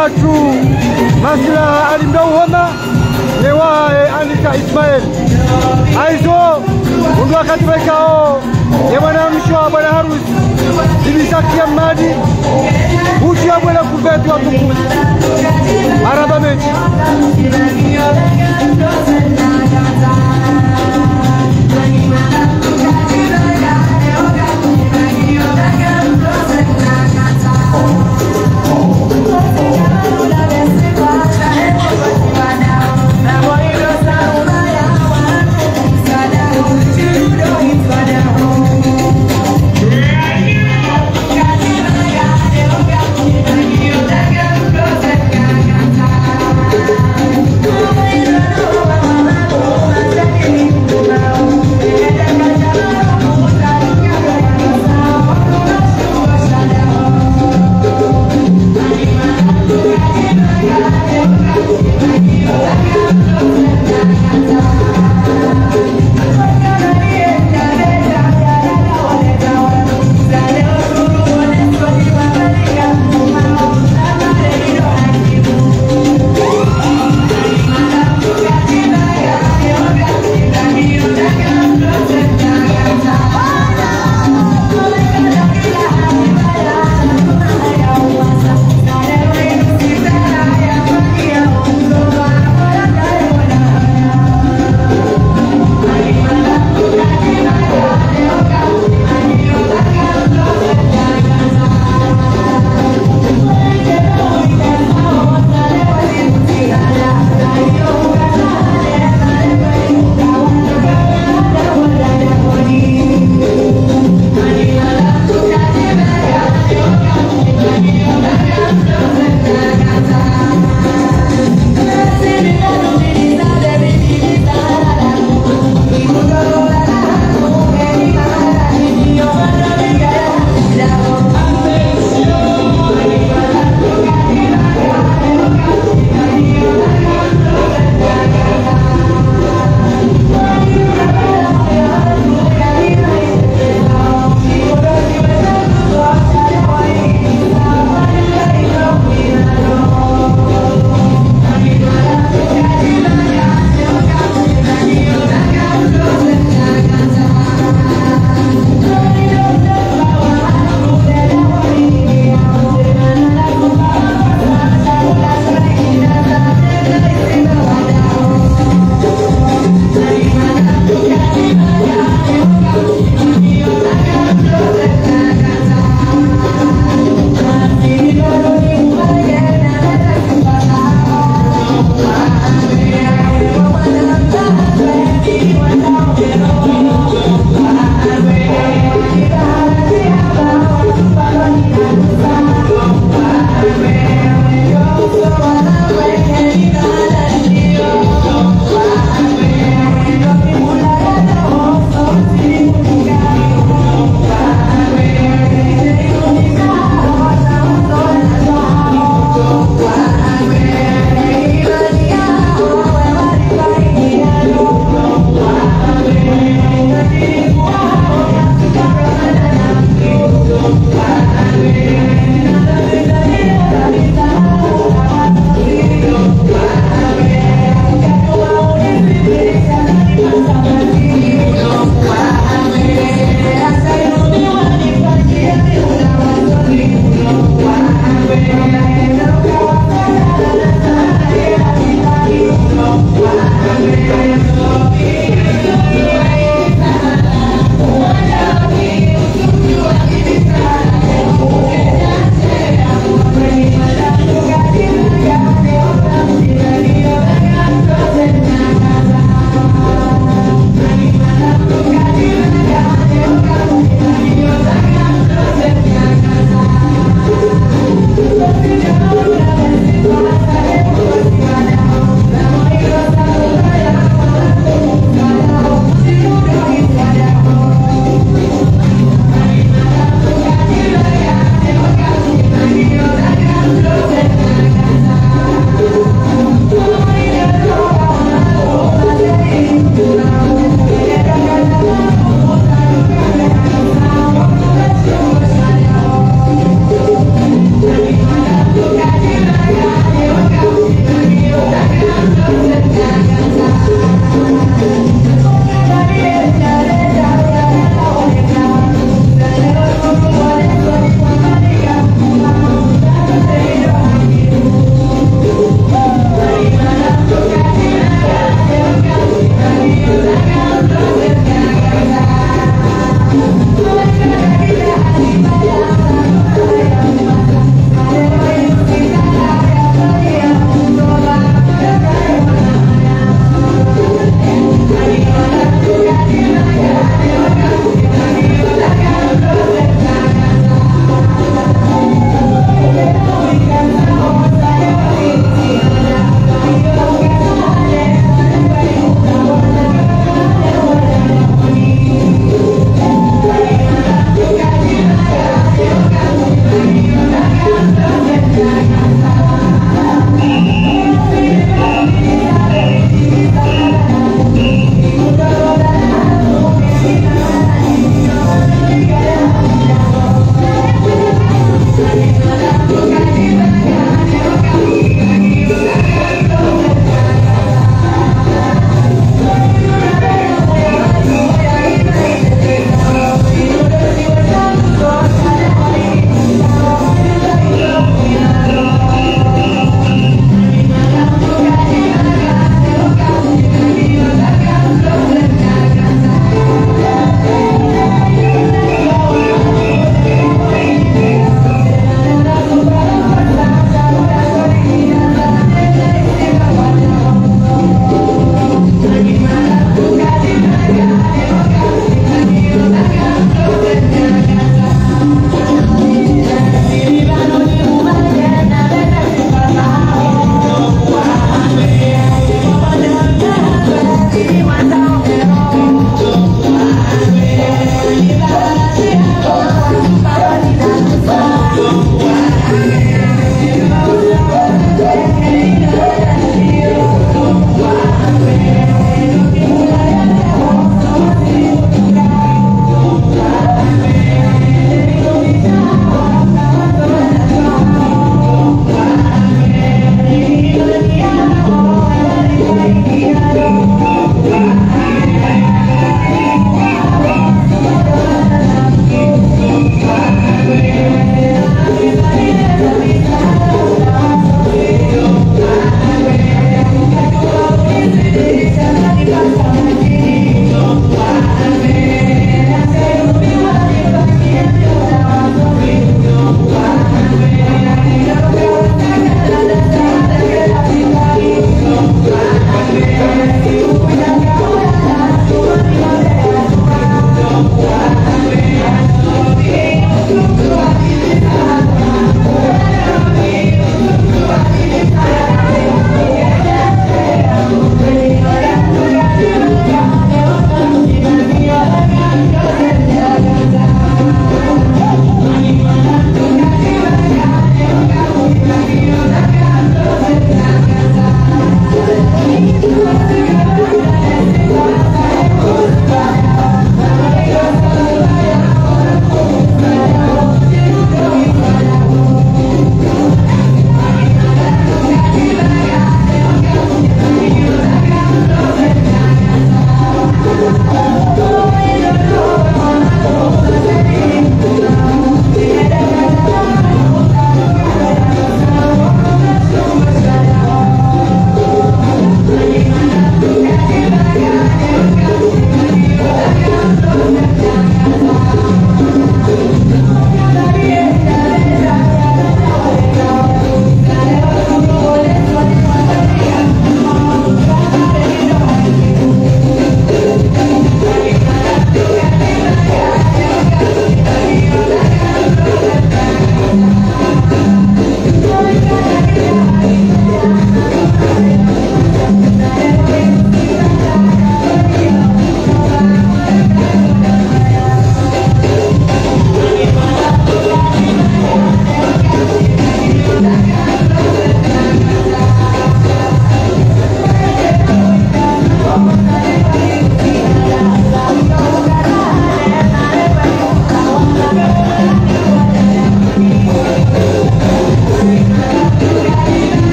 watu maslaha alimdauhoma newaye anika ismael aizo undu wakati waikao ye bwana mshwa bwana harusi ibisakia mmadi uchi abwela kuvetu watukufu araba mechi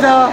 ぞ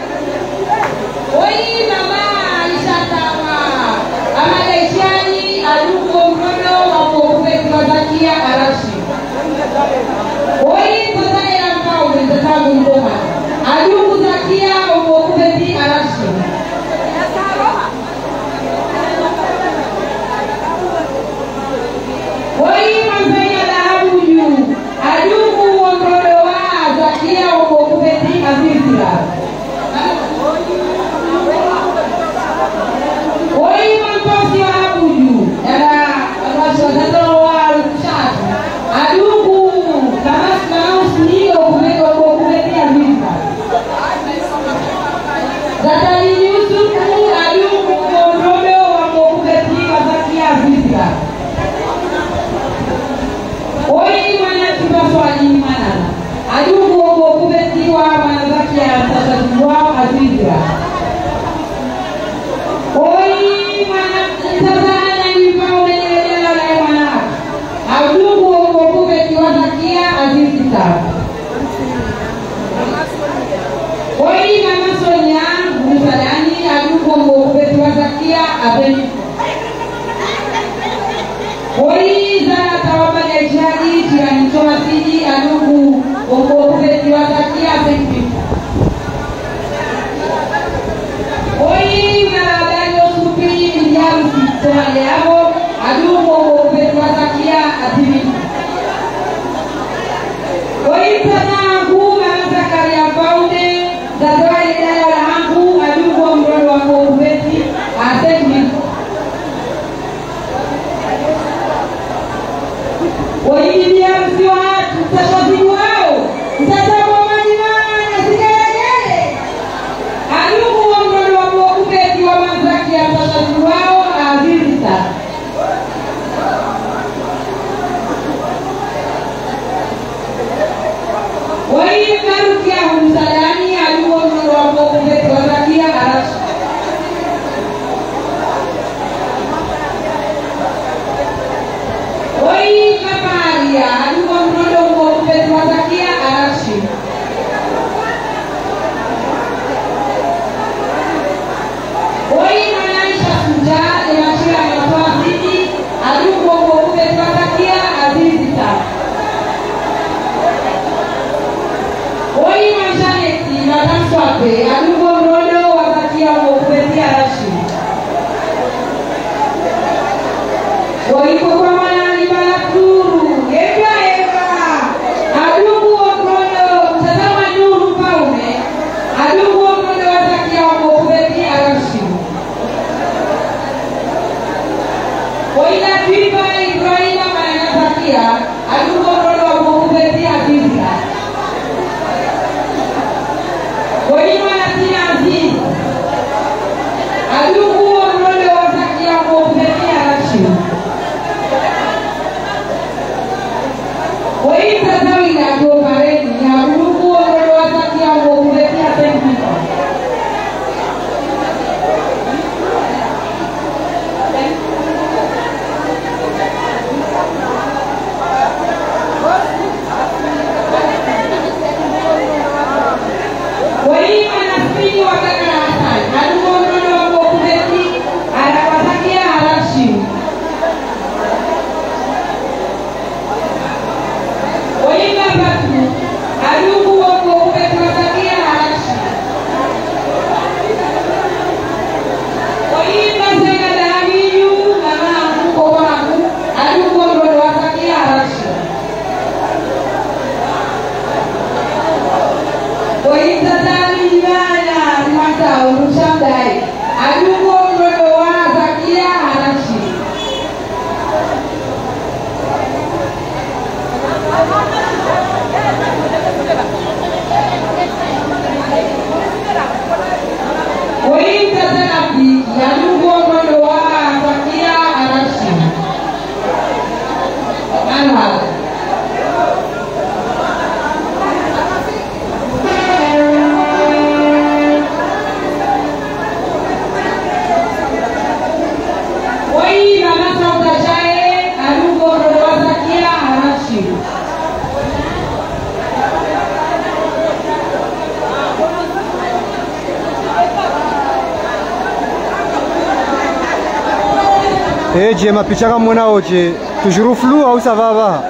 eje mapicha kamwenaoje toujours flu au ça va va.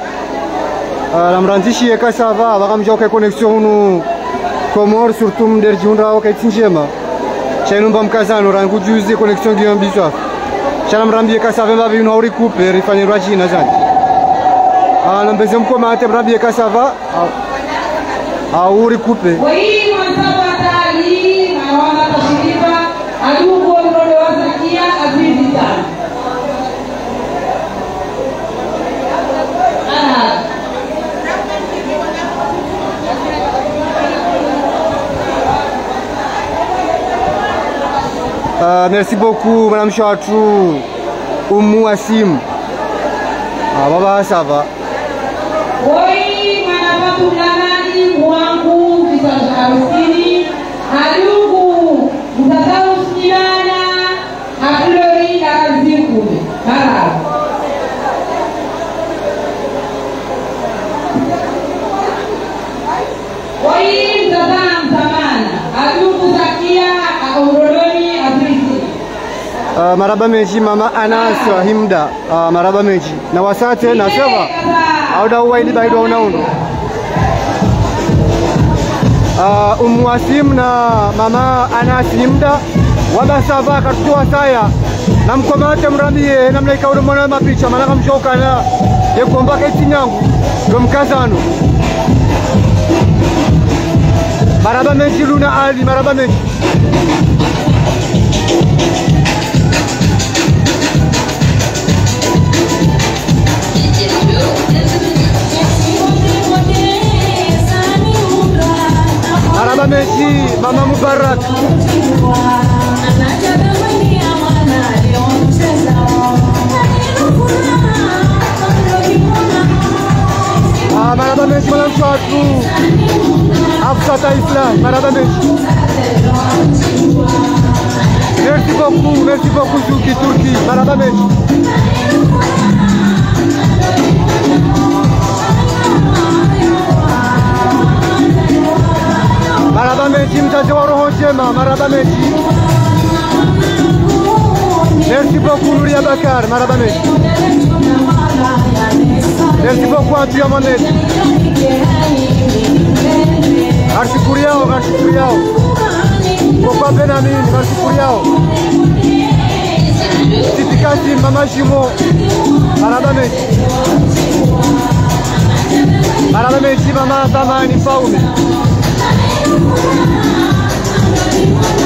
Lamranzishie ka ça va. Vakamja ka connexion unu komor surtout mderji unda au kaitsi njema. Chainumba mkazano rangu juzi connexion ngiyo mbiswa chalamrambie ka save mbavi unu auri coupe rifanyirwa china zani. Nambeze mkomate mrambie ka ça va. Auri coupe tashirifa adugu Euh, merci beaucoup, Madame Chatrou. Oumou Assim. Ah, baba, ça va. Oui, Madame Toulamani, Mouangou, qui s'agit à Roussini. Allô uh, maraba meji mama Anas Himda uh, maraba meji na wasate na seva auda uwaili baido unauno uh, umwasim na mama Anas Himda wabasava katutua saya na mkomate na namlaika ule mwana mapicha. Manaka mshokana yekomba kaitinyangu ndo mkazano maraba meji luna ali maraba meji Messi, Mama Mubarak. مرحبا مش ملام شاطرو أفضل تايسلا مرحبا مش Merci beaucoup, merci beaucoup Turquie, turki, مرحبا Messi. marabamenti mutati wa roho da marabamenti merci beaucoup nuria bakar marabamenti merci beaucoup atuya monet. Arshukuri yao arshukuri yao. Kokwa benamin arshukuri yao. Titikati mamashimo marabamenti marabamenti mama thamani paume I'm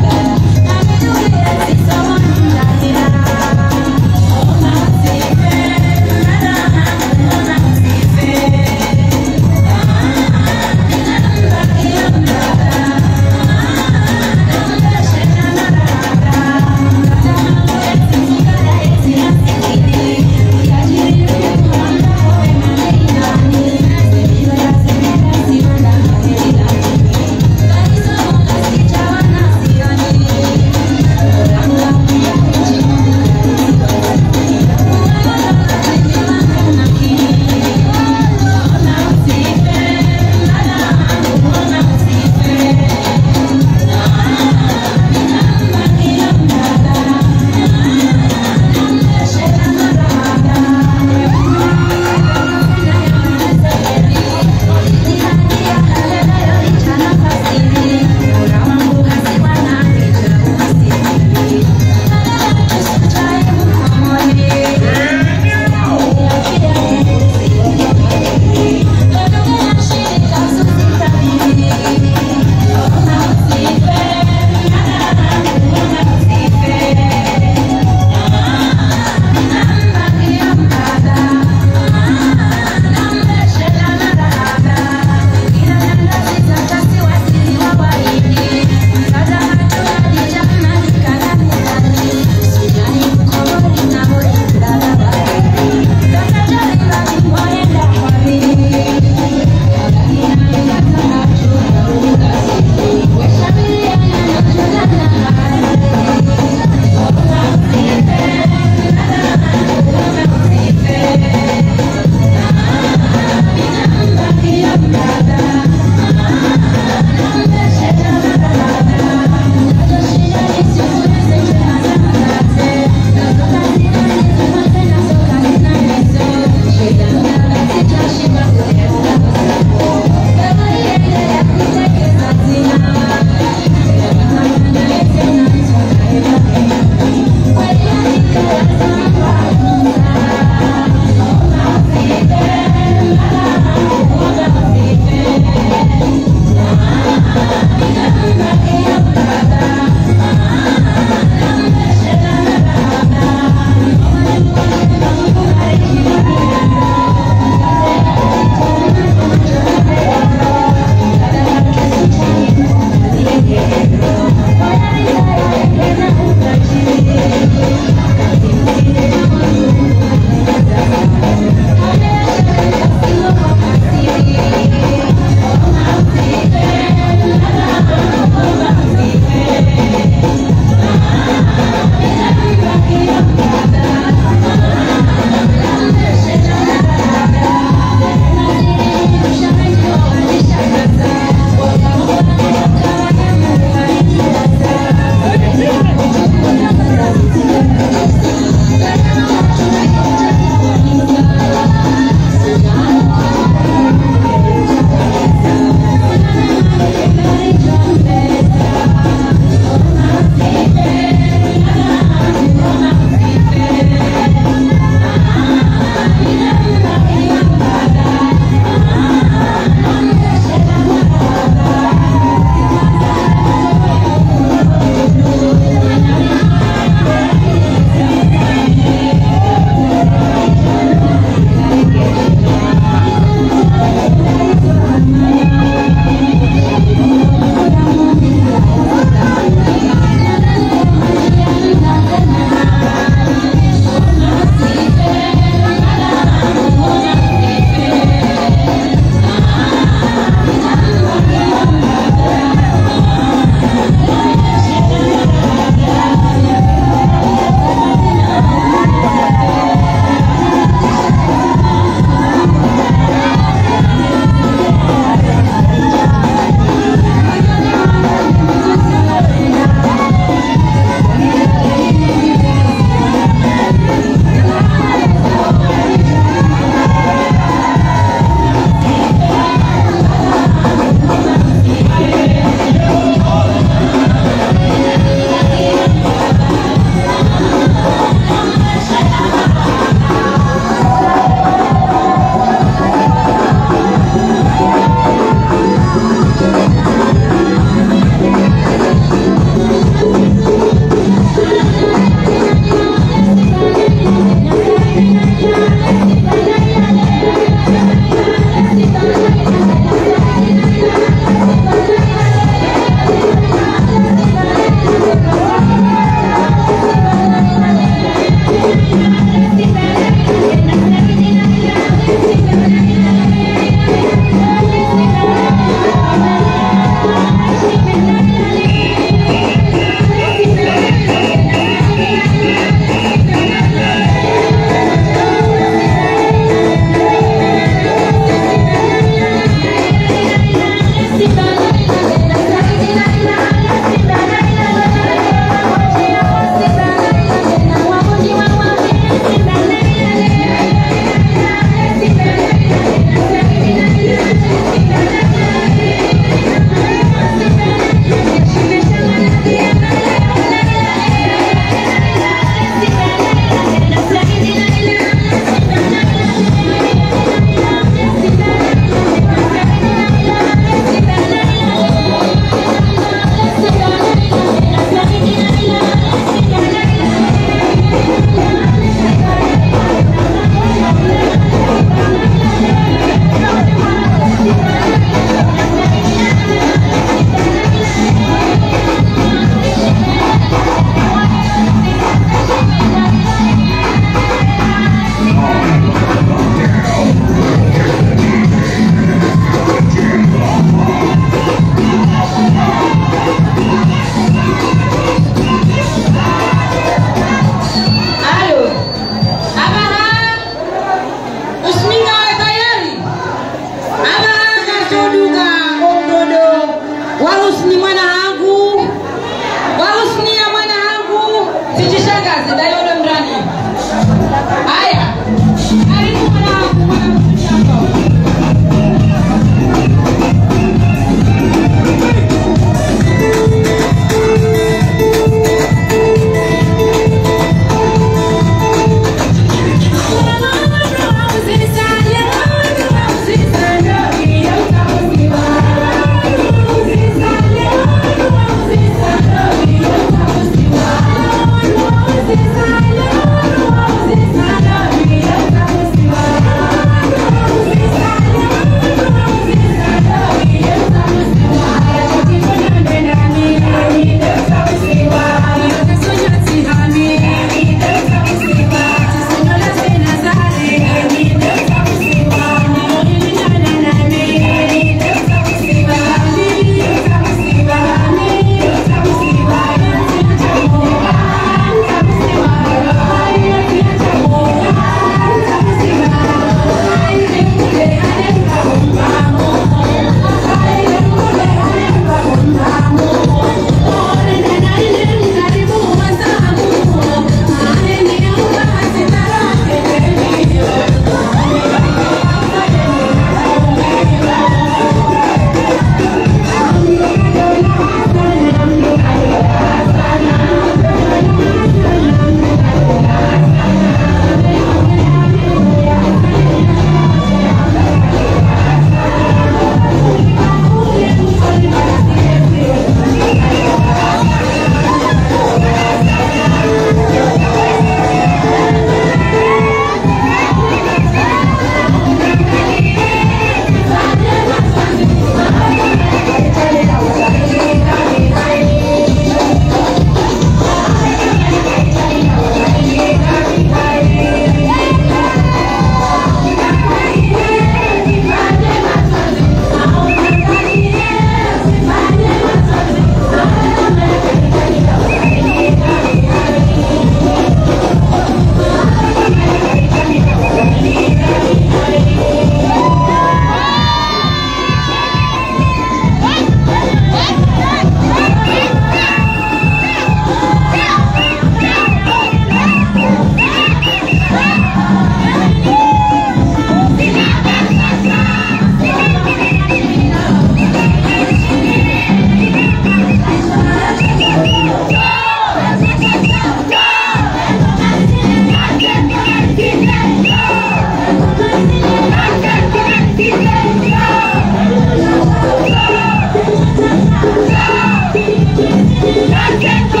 Let's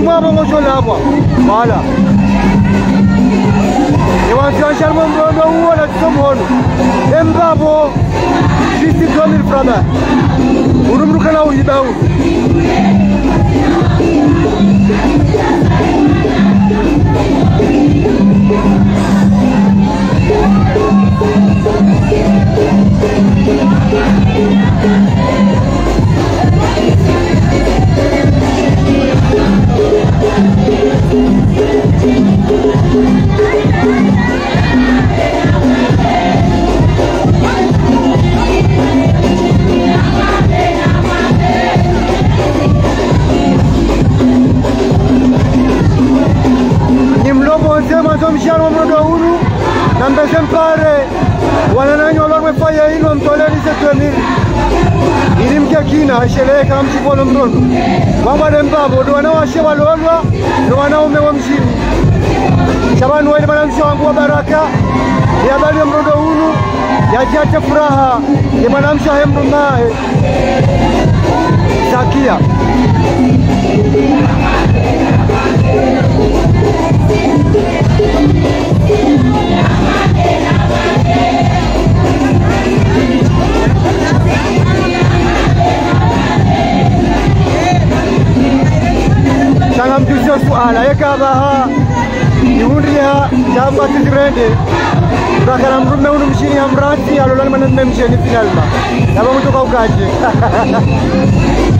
maximum apa mau jual Olha. twende twakala mrume unu mchini ya mrati alolani mwanaume mcheni finalma. Nava mutoka ukaje.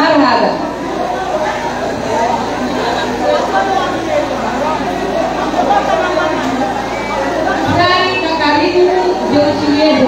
مرحبا Jangan lupa like, share,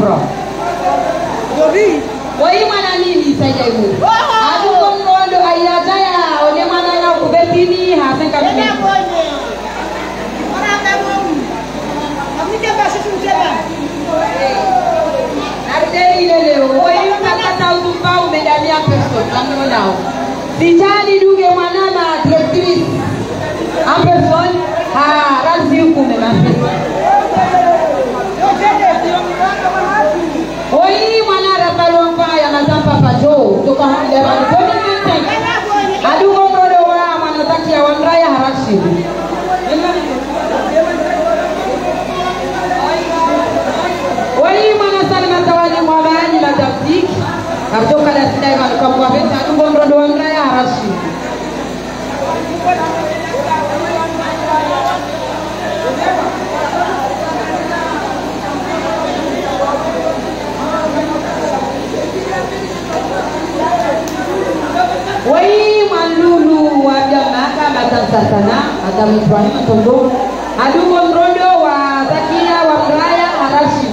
from? Gobi. Wai mana nini saja ibu? Aku kumrondo ayah jaya. Oni mana yang aku betini hasen kami. Ada bonye. Orang ada bom. Aku jaga situ jaga. Arte ile leo. Wai mana tahu tumpau medalia person. Langgo nao. Dijani duge manana directrice. Ampeson. Ha, razi hukume mampesa. tukahamjabani sonikinti adugo modowa amanotakiawan raya mana salmatawani mwabani raya harasibu wai malulu wajah naka batang sasana. Batang miswani matunggu adu kontrodo wa takia wa beraya arashi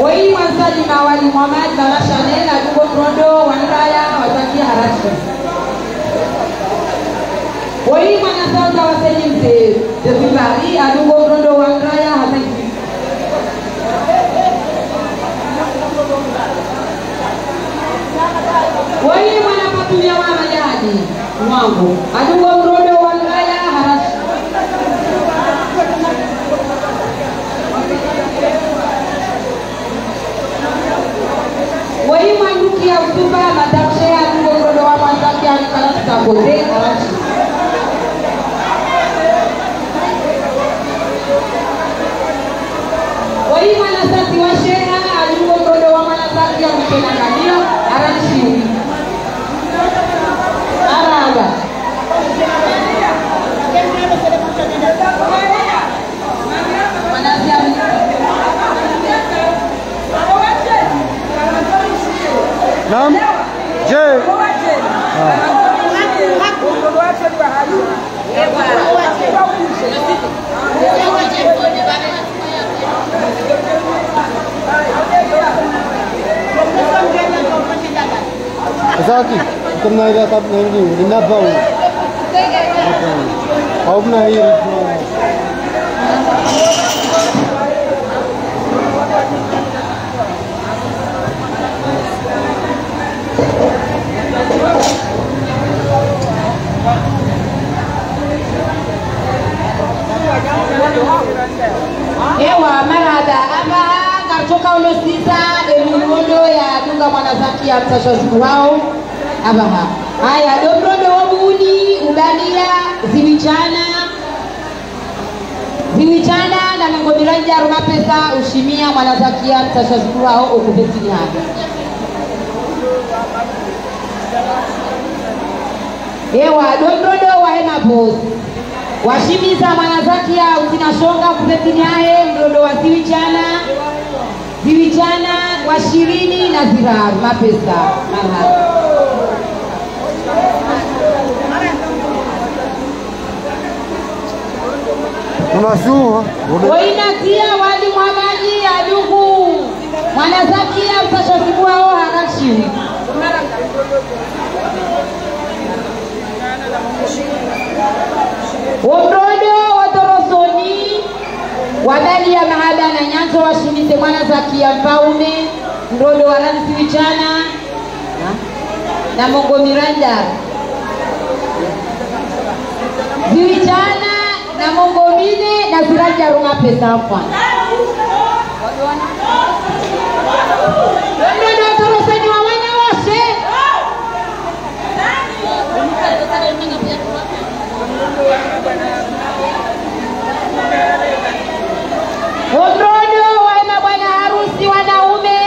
wai mansali mawali muhammad barashane adu kontrodo wa beraya wa takia arashi wai manasota wa senyim te adu kontrodo wa beraya hataki woi mama jadi wangu. Adugo mrodo wa mraya harashi woi mwanduki ya utuba ya adugo mrodo wa mwanzaki anikala tutakote harashi woi mwanasasi wa sheha adugo mrodo wa mwanasaki ya mkenangalia harashi araba नाम जय Zaki, kemna ida tap nengi, dinat bau. Kau pernah ini. Ewa marada ama ngatoka ulosiza emulondo ya dunga mwanazaki ya mtashaziku wao. Abaha haya domrondo wobuni ubania ziwichana. Ziwichana na mangomiranja rumapesa ushimia mwanazaki ya mtashaziku wao okupesini haga ewa dondodo wahema bosi. Washimiza mwanazakia utinashonga kupetinyahe mdodo wa ziwichana ziwichana washirini na ziraru mapesa marhaba Unashuha. wainatia wali mwamaji adugu mwanazakia mtashazikuwao harashi womrodo watorosoni wadali ya mahada na nyanzo washimize mwana zakia mpaume mrodo waransiwichana na mongo miranda. Ziwichana na mongo mine na ziranja runga pesa mfana mrodo watorosoni wa wana wose Omrodo waema bwana harusi wanaume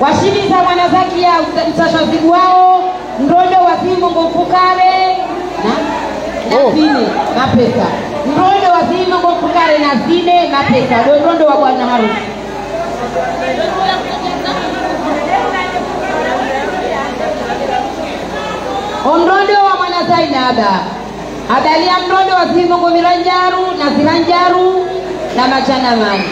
washimiza mwanazaki ya msashazigu wao mrodo wazimo ngofukare na na Oh. zine mapesa. Mrodo wazimo ngofukare na zine mapesa. Ndo wa bwana harusi. Omrodo mwana zainaba adalia mrodo wa zimongo miranjaru na ziranjaru na machana mani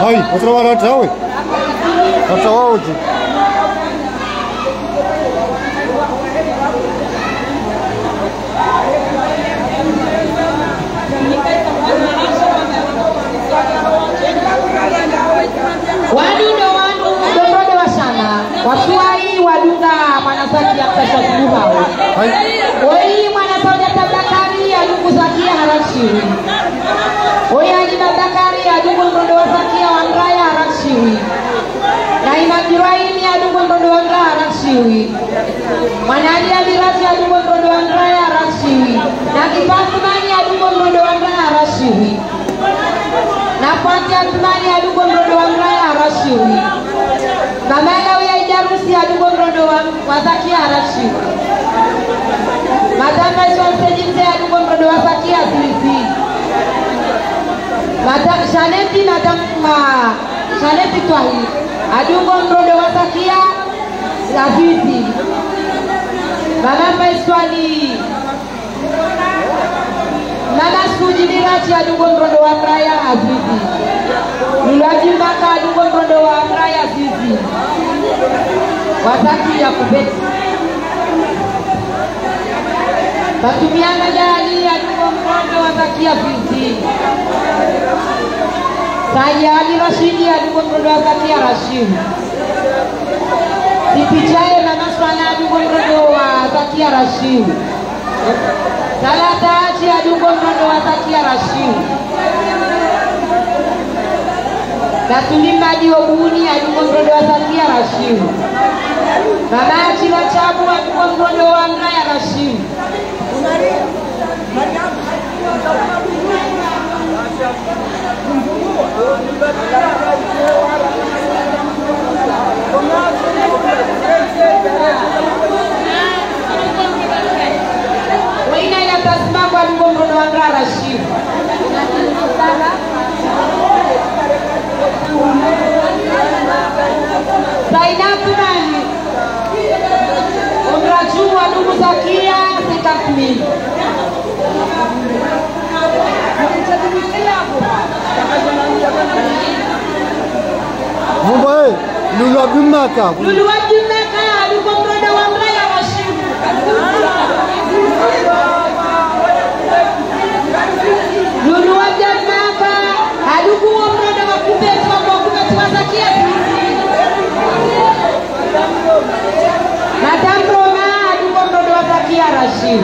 hai watravara tawe vatawauti wadudo wadudodode washana wafuai wadunga mwanasaki yakutasha kuluvao wei mwanasaki Raksiwi Oya jina dakari adukul berdoa kiawan raya Raksiwi Naima juraini adukul berdoa raya Raksiwi Manali adirasi adukul berdoa raya Raksiwi Nakipatu nani adukul berdoa raya Raksiwi Napati atunani adukul berdoa raya Raksiwi Mamana oya idarusi adukul berdoa wazakia Raksiwi Madame Sonse jinsi adukul doa sakia abiribi Madak sana di nadang ma sana di tuahi. Aduh kon ya, berdoa pagi abiribi Mama Paiswani Nana suji ni raji adugon doa raya ya, abiribi lagi maka adugon doa raya abiribi Wataki ya kubeti Batumiana Jali Adungo Mrodo Wasakia Azizi saya Ali Rashidi adugo mrodo wa Zakia Rashid. Sipichaye na Naswana adugo mrodo wa Zakia Rashid. Salata Achi adugo mrodo wa Zakia Rashid. Natulima Diobuni adugo mrodo wa Zakia Rashid. Mama Achi Wachabu adugo mrodo wa Mraya Rashid. Zainab Turani. Umrajumu ndugu Zakia Sekatmini. Vumba eh, lulu abimaka. Lulu wajumeka adugo mrodo wa Mraya Rashid. Lulu wajumeka adugo mrodo wa kubeti wa kubeti wa Zakia Maria Rashid.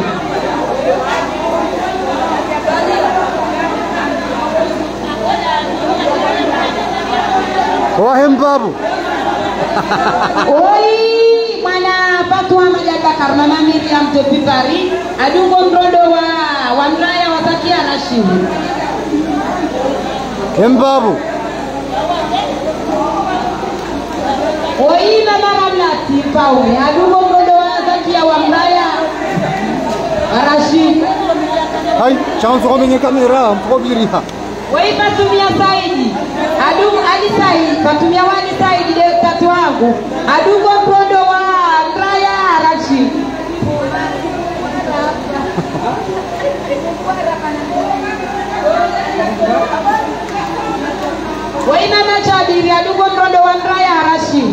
Wahim babu. Oi, mana patwa majaka karna na Miriam adu kontrol doa, mrondo wa wanraya watakia Rashid. babu. Oi, mama mamlati pawe adu kontrol wa wataki wa mraya Rashid. Hai, chanzo kwenye kamera mpobiriha. Oi, Fatumia Saidi adungo Ali Saidi Fatumia wani Saidi leo tatu wangu adungo mrodo wa Mraya Rashid. Oi, mama Chabiri adungo mrodo wa Mraya Rashid.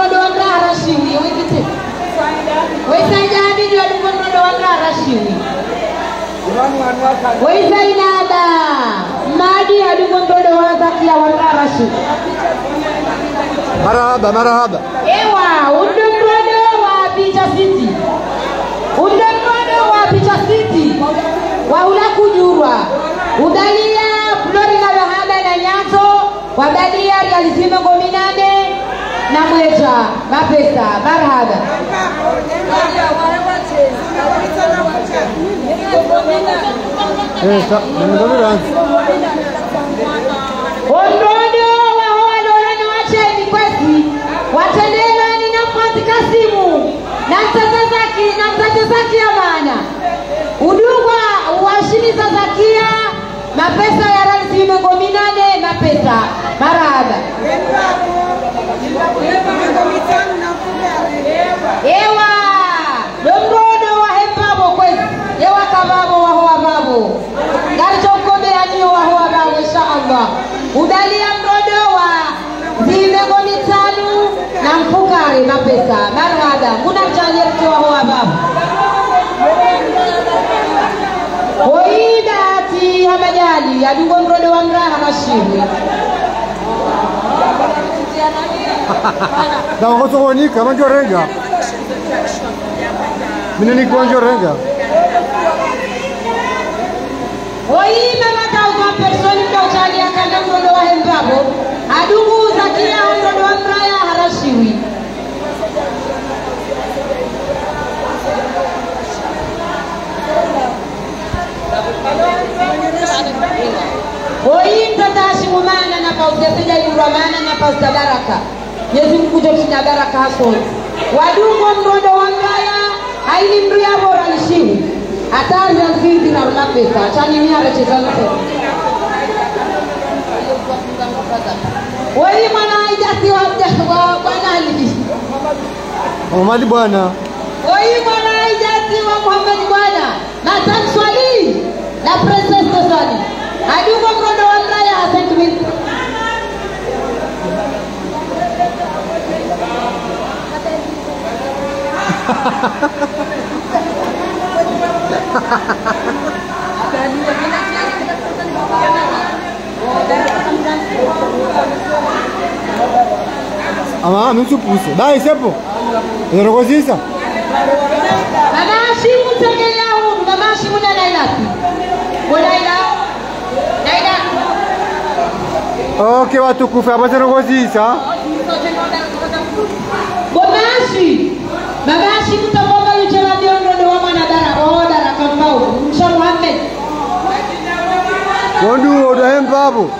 Mara Jumla ka adungo mrodo wa Mraya Rashid. Oi, kiti. Oi, Saijani ndio adungo mrodo wa Mraya Rashid. Oi, Zainaba Madi Marahaba, marahaba. Ewa, wa Picha City. Wa Picha City. Waula kujurwa. Udalia Florida Bahama na nyato gominane na mapesa marhaba. Eh, Ondodo waho walorani wacheni kwesi. Watendelani na mfazi kasimu na mtata zaki na mtata zaki amana udugwa washimiza zakia mapesa ya ransi migongo minane mapesa marahaba ewa! Nomrodo wahembabo kwezi. Ewa kavavo wahowa vavo ngarichokomeraniyo inshaallah udalia mrodo wa zimengo mitanu na mfukare mapesa. Barwada nguna mchanyerti wahowa vavo hamajali adungo mrodo wa mraha mashimwe Dah ko so ni kama jo renga mina ni kwa jo renga mama kau uga personi kau cari akan ya mbono wa hembabo adugu zakia. Mtata hashimumana na pausia sijaiuramana na pausia baraka. Yezi mkujo kina baraka hasoni wadungo mnodo mrodo wa mraya aili mria bora lishiwi hatari ya mfizi na rumapesa chanimiara chezanote weyi mwana aijasi wa wa bwana weyi mwana aijasi wa muhammadi bwana. Na tamswali na princess toswali Ah, não supus. Dá isso, pô. Eu não gosto disso. Mama, se você quer ir lá, mama, se você quer ir lá. Vou lá ir lá. Okay watukufu apa zinokozisa bomashi mamashi mutakomba yuchela miondo wa mwana dara. O dara kambao msha muhammed wondu odahembapo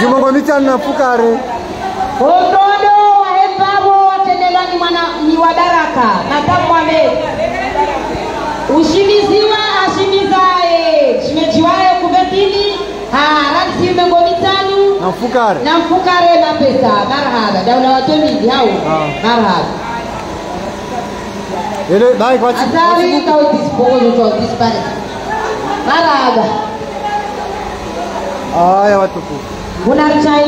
zimongo michani na fukare ondodo wahembabo watendelani mwana ni wadaraka. matamu muhammed ushimiziwa shimejiwaye kuvetini harakisi mengo mitanu. Na mfukare. Na mfukare mapesa marhaba daula watomidi hau Ah. marhaba ele dai kwachi asari kau dispozo to dispare. marhaba aya watukufu Unarchai